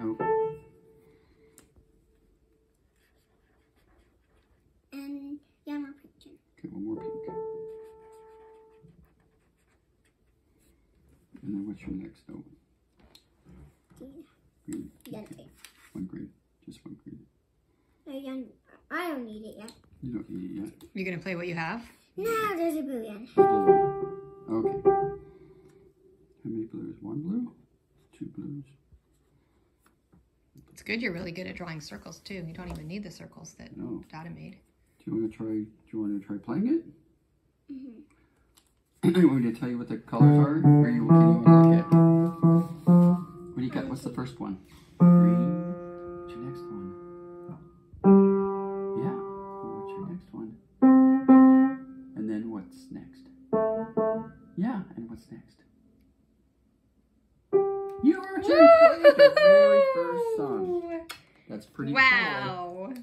No. And yeah, more pink. Okay, one more pink. And then what's your next note? Green. Green. Okay. One green. Just one green. I don't need it yet. You don't need it yet. You're going to play what you have? No, there's a blue one. Okay. How many blues? One blue? Two blues? It's good you're really good at drawing circles too. You don't even need the circles that No. Dada made. Do you want to try? Do you want to try playing it? Mhm. you want me to tell you what the colors are, or you can even look at? What do you got? What's the first one? Green. What's your next one? Yeah. What's your next one? And then what's next? Yeah. And what's next? You actually played the very first song. That's pretty cool. Wow.